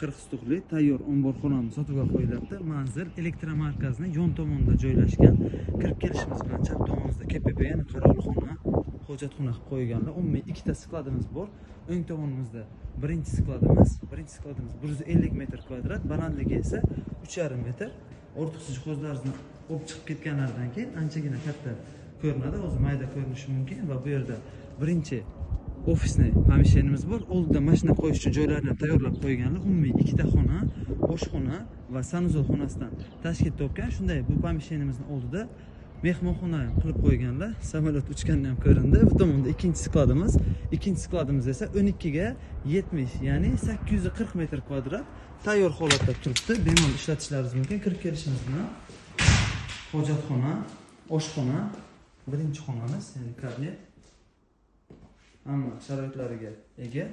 qirq stuxli tayyor omborxonamiz sotuvga qo'yilyapti manzil elektromarkazni yon tomonida joylashgan. Kirib kelishimiz bilan chap tomonimizda kpp ya'ni qarovulxona hojatxona qilib qo'yganlar. Umumiy ikkita skladimiz bor. O'ng tomonimizda birinchi skladimiz birinchi skladimiz bir yuz ellik metr kvadrat balandligi esa uch yarim metr. Ortiqcha jihozlarni olib chiqib ketganlaridan keyin anchagina katta ko'rinadi. O'zi mayda ko'rinishi mumkin va bu yerda birinchi ofisni помещениyamiz bor. Oldida mashina qo'yish uchun joylarni tayyorlab qo'yganlar. Umumiy ikkita xona oshxona va sanuzol xonasidan tashkil topgan. Shunday bu помещениyamizni oldida mehmonxona qilib qo'yganlar. Samolyot uchgani ham ko'rindi. Bu tomonda ikkinchi skladimiz. Ikkinchi skladimiz esa o'n ikkiga yetmish ya'ni sakkiz yuz qirq metr kvadrat tayyor holatda turibdi. Bemalol ishlatishlaringiz mumkin. Kirib kelishimiz bilan hojatxona oshxona birinchi xonamiz ya'ni kabinet hamma sharoitlariga ega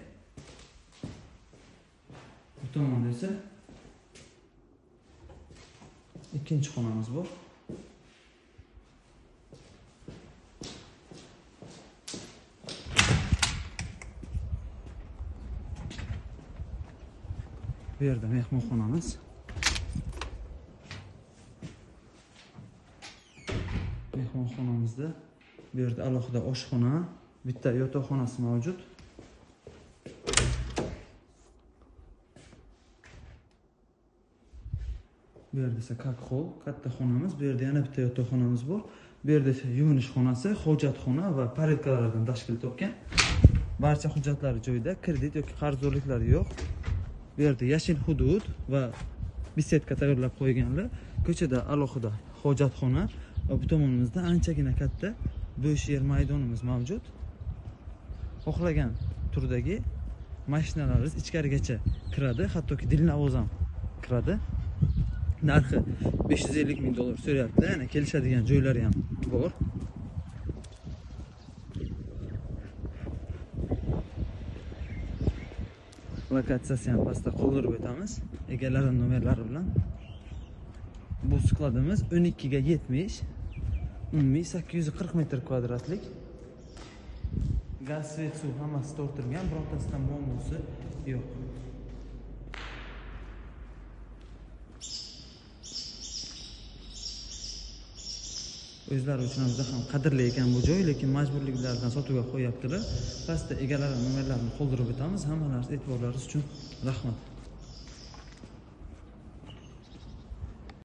bu tomonda esa ikkinchi xonamiz bor. Bu yerda mehmonxonamiz. Mehmonxonamizda bu yerda alohida oshxona bitta yotoqxonasi mavjud. Bu yerda esa как hol katta xonamiz. Bu yerda yana bitta yotoqxonamiz bor. Bu yerda esa yuvinish xonasi hojatxona va paretkalardan tashkil topgan. Barcha hujjatlari joyida kredit yoki qarzdorliklari yo'q. Bu yerda yashil hudud va besedka tayyorlab qo'yganlar. Ko'chada alohida hojatxona va bu tomonimizda anchagina katta bo'sh yer maydonimiz mavjud. Xohlagan turdagi mashinalaringiz ichkarigacha kiradi hattoki dilnavoz ham kiradi. Narxi besh yuz ellik ming dollar so'rayapti ana kelishadigan joylari ham bor. Lokatsiyasi ham pastda qoldirib o'tamiz egalari nomerlari bilan. Bu skladimiz o'n ikkiga yetmish umumiy sakkiz yuz qirq metr kvadratlik. Gaz svet suv hammasi tortilgan birontasida muammosi yo'q. O'zlari uchun ham ham qadrli ekan bu joy lekin majburliklaridan sotuvga qo'yyaptilar pastda egalari nomerlarini qoldirib o'tamiz. Hamma narsa e'tiborlaringiz uchun rahmat.